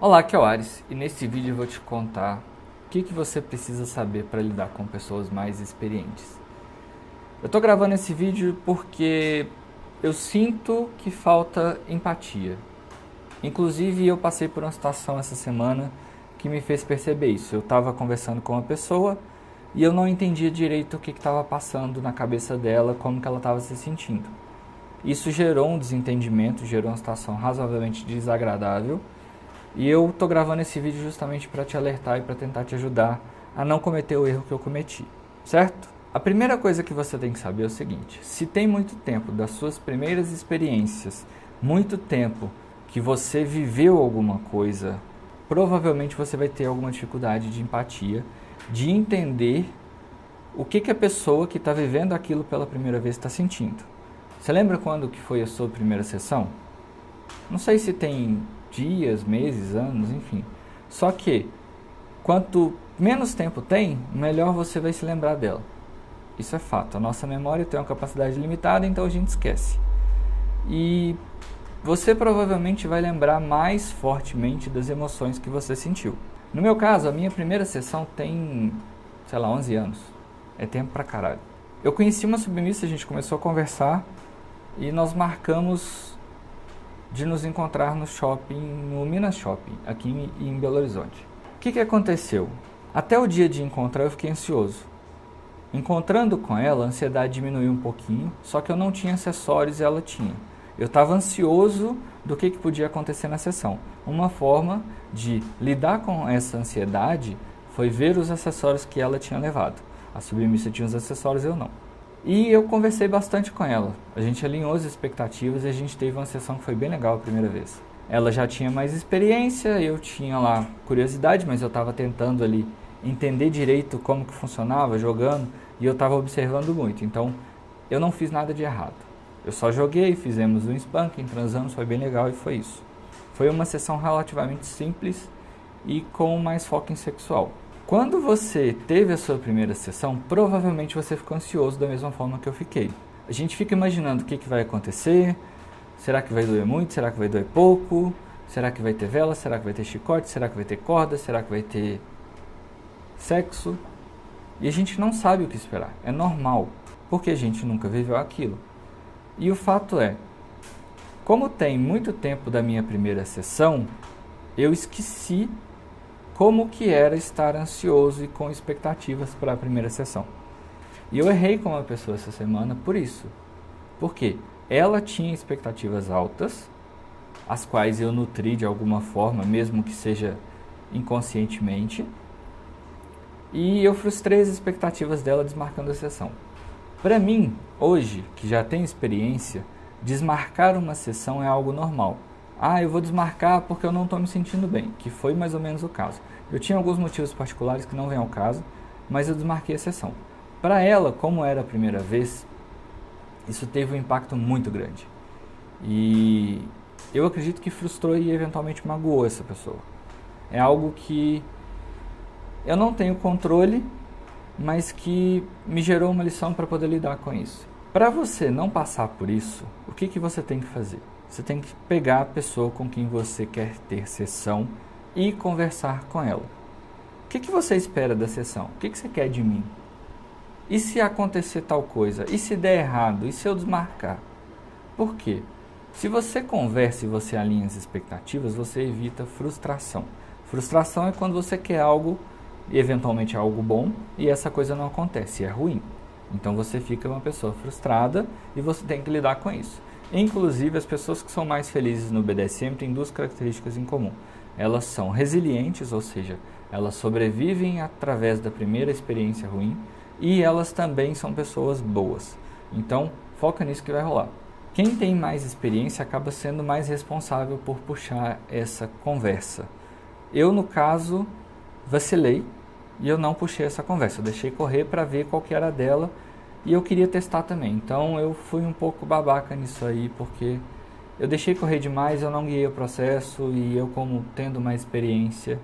Olá, aqui é o Ares e nesse vídeo eu vou te contar o que, que você precisa saber para lidar com pessoas mais experientes. Eu estou gravando esse vídeo porque eu sinto que falta empatia. Inclusive eu passei por uma situação essa semana que me fez perceber isso. Eu estava conversando com uma pessoa e eu não entendia direito o que estava passando na cabeça dela, como que ela estava se sentindo. Isso gerou um desentendimento, gerou uma situação razoavelmente desagradável e eu tô gravando esse vídeo justamente para te alertar e para tentar te ajudar a não cometer o erro que eu cometi, certo? A primeira coisa que você tem que saber é o seguinte: se tem muito tempo das suas primeiras experiências, muito tempo que você viveu alguma coisa, provavelmente você vai ter alguma dificuldade de empatia, de entender o que, que a pessoa que está vivendo aquilo pela primeira vez está sentindo. Você lembra quando que foi a sua primeira sessão? Não sei se tem dias, meses, anos, enfim. Só que quanto menos tempo tem, melhor você vai se lembrar dela. Isso é fato. A nossa memória tem uma capacidade limitada, então a gente esquece. E você provavelmente vai lembrar mais fortemente das emoções que você sentiu. No meu caso, a minha primeira sessão tem, sei lá, 11 anos. É tempo pra caralho. Eu conheci uma submissa, a gente começou a conversar e nós marcamos de nos encontrar no shopping, no Minas Shopping, aqui em Belo Horizonte. O que, que aconteceu? Até o dia de encontrar eu fiquei ansioso. Encontrando com ela, a ansiedade diminuiu um pouquinho, só que eu não tinha acessórios e ela tinha. Eu estava ansioso do que, que podia acontecer na sessão. Uma forma de lidar com essa ansiedade foi ver os acessórios que ela tinha levado. A submissa tinha os acessórios, eu não. E eu conversei bastante com ela. A gente alinhou as expectativas e a gente teve uma sessão que foi bem legal a primeira vez. Ela já tinha mais experiência, eu tinha lá curiosidade, mas eu estava tentando ali entender direito como que funcionava jogando e eu estava observando muito. Então, eu não fiz nada de errado. Eu só joguei, fizemos um spanking, transamos, foi bem legal e foi isso. Foi uma sessão relativamente simples e com mais foco em sexual. Quando você teve a sua primeira sessão, provavelmente você ficou ansioso da mesma forma que eu fiquei. A gente fica imaginando o que, que vai acontecer, será que vai doer muito, será que vai doer pouco, será que vai ter vela, será que vai ter chicote, será que vai ter corda, será que vai ter sexo. E a gente não sabe o que esperar, é normal, porque a gente nunca viveu aquilo. E o fato é, como tem muito tempo da minha primeira sessão, eu esqueci como que era estar ansioso e com expectativas para a primeira sessão. E eu errei com uma pessoa essa semana por isso. Porque ela tinha expectativas altas, as quais eu nutri de alguma forma, mesmo que seja inconscientemente, e eu frustrei as expectativas dela desmarcando a sessão. Para mim, hoje, que já tenho experiência, desmarcar uma sessão é algo normal. Ah, eu vou desmarcar porque eu não estou me sentindo bem, que foi mais ou menos o caso. Eu tinha alguns motivos particulares que não vêm ao caso, mas eu desmarquei a sessão. Para ela, como era a primeira vez, isso teve um impacto muito grande. E eu acredito que frustrou e eventualmente magoou essa pessoa. É algo que eu não tenho controle, mas que me gerou uma lição para poder lidar com isso. Para você não passar por isso, o que, que você tem que fazer? Você tem que pegar a pessoa com quem você quer ter sessão e conversar com ela. O que, que você espera da sessão? O que, que você quer de mim? E se acontecer tal coisa? E se der errado? E se eu desmarcar? Por quê? Se você conversa e você alinha as expectativas, você evita frustração. Frustração é quando você quer algo, eventualmente algo bom, e essa coisa não acontece, é ruim. Então você fica uma pessoa frustrada e você tem que lidar com isso. Inclusive, as pessoas que são mais felizes no BDSM têm duas características em comum. Elas são resilientes, ou seja, elas sobrevivem através da primeira experiência ruim, e elas também são pessoas boas. Então, foca nisso que vai rolar. Quem tem mais experiência acaba sendo mais responsável por puxar essa conversa. Eu, no caso, vacilei e eu não puxei essa conversa. Eu deixei correr para ver qual que era dela e eu queria testar também. Então eu fui um pouco babaca nisso aí, porque eu deixei correr demais, eu não guiei o processo e eu, como tendo mais experiência,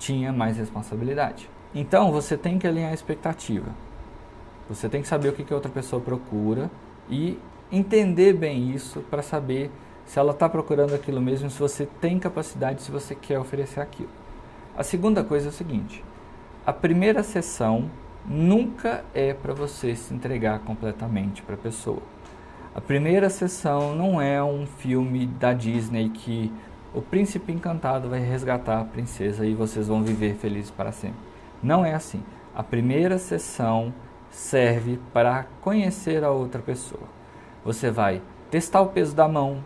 tinha mais responsabilidade. Então você tem que alinhar a expectativa. Você tem que saber o que, que outra pessoa procura e entender bem isso para saber se ela está procurando aquilo mesmo, se você tem capacidade, se você quer oferecer aquilo. A segunda coisa é o seguinte: a primeira sessão nunca é para você se entregar completamente para a pessoa. A primeira sessão não é um filme da Disney que o príncipe encantado vai resgatar a princesa e vocês vão viver felizes para sempre. Não é assim. A primeira sessão serve para conhecer a outra pessoa. Você vai testar o peso da mão,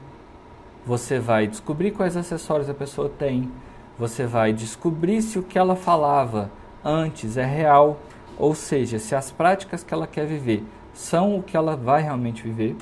você vai descobrir quais acessórios a pessoa tem, você vai descobrir se o que ela falava antes é real, ou seja, se as práticas que ela quer viver são o que ela vai realmente viver.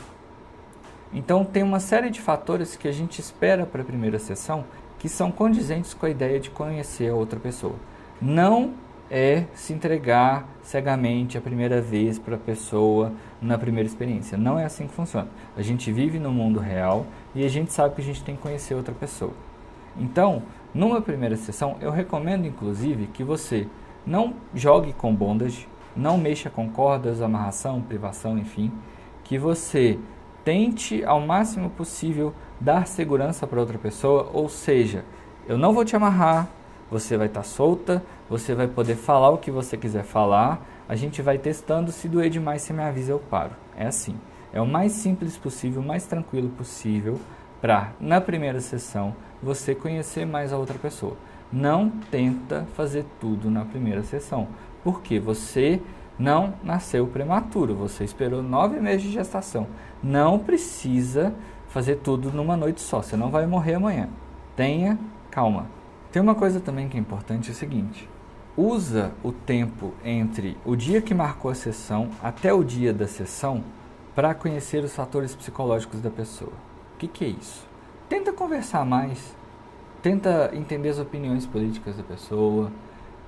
Então, tem uma série de fatores que a gente espera para a primeira sessão que são condizentes com a ideia de conhecer a outra pessoa. Não é se entregar cegamente a primeira vez para a pessoa na primeira experiência. Não é assim que funciona. A gente vive no mundo real e a gente sabe que a gente tem que conhecer outra pessoa. Então, numa primeira sessão, eu recomendo inclusive que você não jogue com bondage, não mexa com cordas, amarração, privação, enfim, que você tente ao máximo possível dar segurança para outra pessoa, ou seja, eu não vou te amarrar, você vai estar tá solta, você vai poder falar o que você quiser falar, a gente vai testando, se doer demais você me avisa, eu paro. É assim. É o mais simples possível, o mais tranquilo possível para, na primeira sessão, você conhecer mais a outra pessoa. Não tenta fazer tudo na primeira sessão, porque você não nasceu prematuro, você esperou nove meses de gestação. Não precisa fazer tudo numa noite só, você não vai morrer amanhã. Tenha calma. Tem uma coisa também que é importante, é o seguinte. Usa o tempo entre o dia que marcou a sessão até o dia da sessão para conhecer os fatores psicológicos da pessoa. O que, que é isso? Tenta conversar mais, tenta entender as opiniões políticas da pessoa,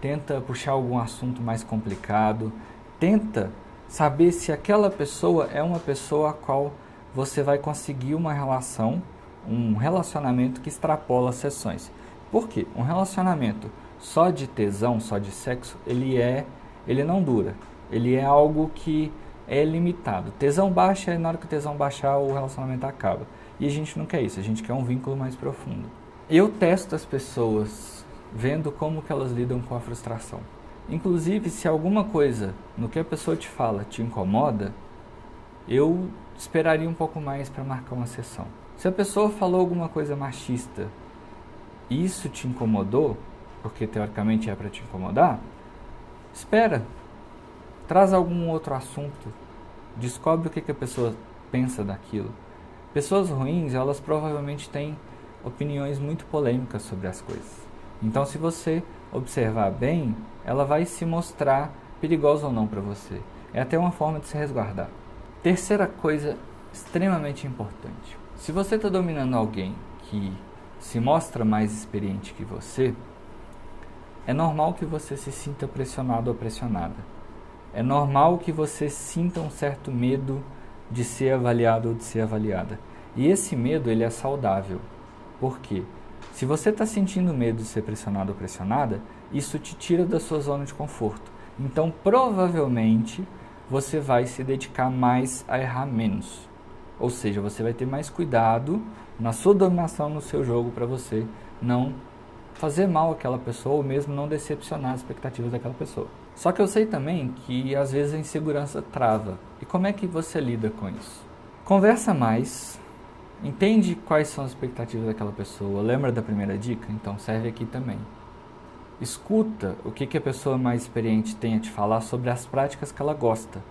tenta puxar algum assunto mais complicado, tenta saber se aquela pessoa é uma pessoa a qual você vai conseguir uma relação, um relacionamento que extrapola as sessões. Por quê? Um relacionamento só de tesão, só de sexo, ele é, ele não dura. Ele é algo que é limitado. Tesão baixa e na hora que o tesão baixar, o relacionamento acaba. E a gente não quer isso, a gente quer um vínculo mais profundo. Eu testo as pessoas vendo como que elas lidam com a frustração. Inclusive, se alguma coisa no que a pessoa te fala te incomoda, eu esperaria um pouco mais para marcar uma sessão. Se a pessoa falou alguma coisa machista e isso te incomodou, porque teoricamente é para te incomodar, espera. Traz algum outro assunto. Descobre o que, que a pessoa pensa daquilo. Pessoas ruins, elas provavelmente têm opiniões muito polêmicas sobre as coisas. Então, se você observar bem, ela vai se mostrar perigosa ou não para você. É até uma forma de se resguardar. Terceira coisa extremamente importante: se você está dominando alguém que se mostra mais experiente que você, é normal que você se sinta pressionado ou pressionada. É normal que você sinta um certo medo de ser avaliado ou de ser avaliada. E esse medo ele é saudável. Por quê? Se você está sentindo medo de ser pressionado ou pressionada, isso te tira da sua zona de conforto. Então, provavelmente, você vai se dedicar mais a errar menos. Ou seja, você vai ter mais cuidado na sua dominação no seu jogo para você não fazer mal àquela pessoa ou mesmo não decepcionar as expectativas daquela pessoa. Só que eu sei também que às vezes a insegurança trava. E como é que você lida com isso? Conversa mais, Entende quais são as expectativas daquela pessoa. Lembra da primeira dica? Então serve aqui também. Escuta o que, que a pessoa mais experiente tem a te falar sobre as práticas que ela gosta.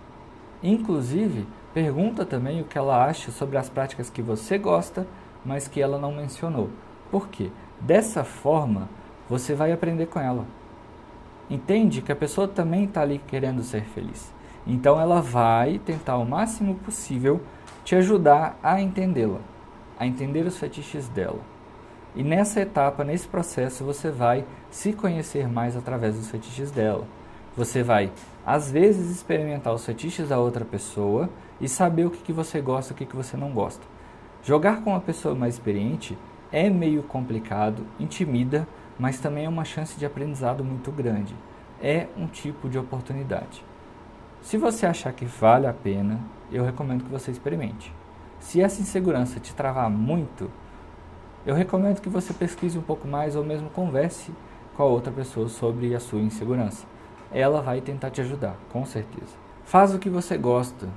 Inclusive, pergunta também o que ela acha sobre as práticas que você gosta, mas que ela não mencionou. Por quê? Dessa forma, você vai aprender com ela. Entende que a pessoa também está ali querendo ser feliz. Então ela vai tentar o máximo possível te ajudar a entendê-la a entender os fetiches dela. E nessa etapa, nesse processo, você vai se conhecer mais através dos fetiches dela. Você vai, às vezes, experimentar os fetiches da outra pessoa e saber o que, que você gosta e o que, que você não gosta. Jogar com uma pessoa mais experiente é meio complicado, intimida, mas também é uma chance de aprendizado muito grande. É um tipo de oportunidade. Se você achar que vale a pena, eu recomendo que você experimente. Se essa insegurança te travar muito, eu recomendo que você pesquise um pouco mais ou mesmo converse com a outra pessoa sobre a sua insegurança. Ela vai tentar te ajudar, com certeza. Faz o que você gosta.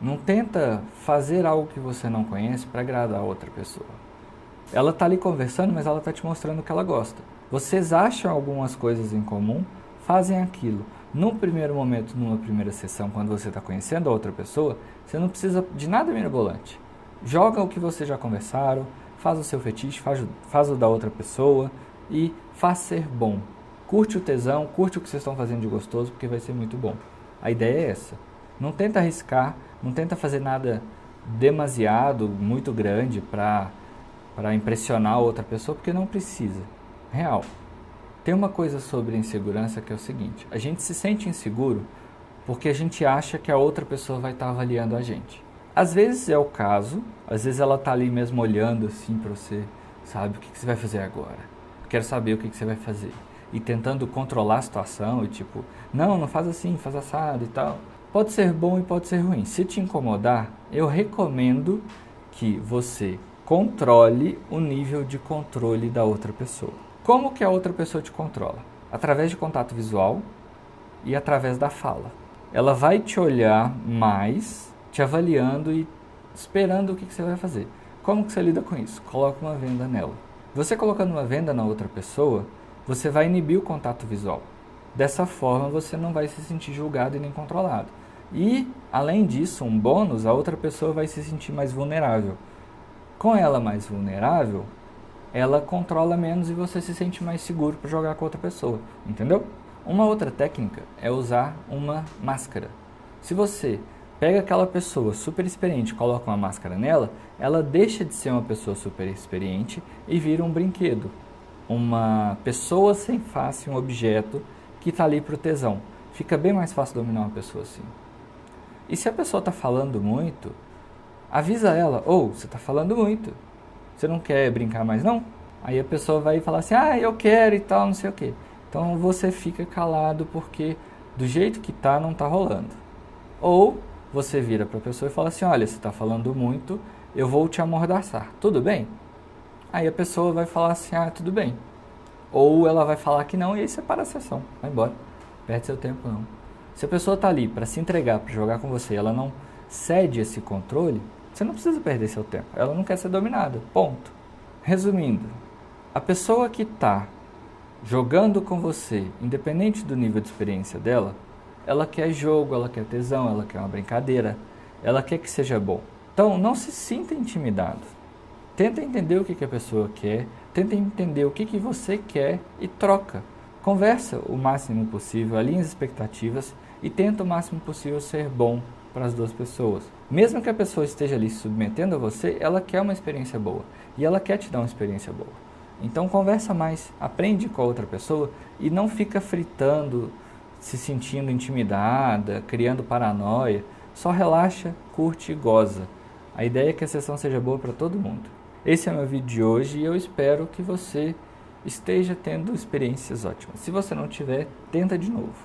Não tenta fazer algo que você não conhece para agradar a outra pessoa. Ela está ali conversando, mas ela está te mostrando o que ela gosta. Vocês acham algumas coisas em comum, fazem aquilo. No primeiro momento, numa primeira sessão, quando você está conhecendo a outra pessoa, você não precisa de nada mirabolante. Joga o que vocês já conversaram, faz o seu fetiche, faz, faz o da outra pessoa e faz ser bom. Curte o tesão, curte o que vocês estão fazendo de gostoso, porque vai ser muito bom. A ideia é essa. Não tenta arriscar, não tenta fazer nada demasiado, muito grande para impressionar outra pessoa, porque não precisa. Real. Tem uma coisa sobre insegurança que é o seguinte: a gente se sente inseguro porque a gente acha que a outra pessoa vai estar tá avaliando a gente. Às vezes é o caso, às vezes ela está ali mesmo olhando assim para você, sabe? O que, que, você vai fazer agora? Quero saber o que, que você vai fazer. E tentando controlar a situação e tipo, não, não faz assim, faz assado e tal. Pode ser bom e pode ser ruim. Se te incomodar, eu recomendo que você controle o nível de controle da outra pessoa. Como que a outra pessoa te controla? Através de contato visual e através da fala. Ela vai te olhar mais te avaliando e esperando o que, que você vai fazer. Como que você lida com isso? Coloca uma venda nela. Você colocando uma venda na outra pessoa, você vai inibir o contato visual. Dessa forma, você não vai se sentir julgado e nem controlado. E, além disso, um bônus, a outra pessoa vai se sentir mais vulnerável. Com ela mais vulnerável, ela controla menos e você se sente mais seguro para jogar com outra pessoa, entendeu? Uma outra técnica é usar uma máscara. Se você pega aquela pessoa super experiente, coloca uma máscara nela, ela deixa de ser uma pessoa super experiente e vira um brinquedo. Uma pessoa sem face, um objeto que está ali para o tesão. Fica bem mais fácil dominar uma pessoa assim. E se a pessoa está falando muito, avisa ela, ou oh, você está falando muito, você não quer brincar mais não? Aí a pessoa vai falar assim, ah, eu quero e tal, não sei o que. Então você fica calado porque do jeito que tá não tá rolando. Ou você vira para a pessoa e fala assim: Olha, você está falando muito, eu vou te amordaçar, tudo bem? Aí a pessoa vai falar assim: Ah, tudo bem. Ou ela vai falar que não e aí você para a sessão, vai embora, perde seu tempo não. Se a pessoa está ali para se entregar, para jogar com você, ela não cede esse controle, você não precisa perder seu tempo. Ela não quer ser dominada. Ponto. Resumindo, a pessoa que está jogando com você, independente do nível de experiência dela, ela quer jogo, ela quer tesão, ela quer uma brincadeira, ela quer que seja bom. Então, não se sinta intimidado. Tenta entender o que, que a pessoa quer, tenta entender o que, que você quer e troca. Conversa o máximo possível, alinha as expectativas e tenta o máximo possível ser bom para as duas pessoas. Mesmo que a pessoa esteja ali submetendo a você, ela quer uma experiência boa e ela quer te dar uma experiência boa. Então conversa mais, aprende com a outra pessoa e não fica fritando se sentindo intimidada, criando paranoia. Só relaxa, curte e goza. A ideia é que a sessão seja boa para todo mundo. Esse é o meu vídeo de hoje e eu espero que você esteja tendo experiências ótimas. Se você não tiver, tenta de novo.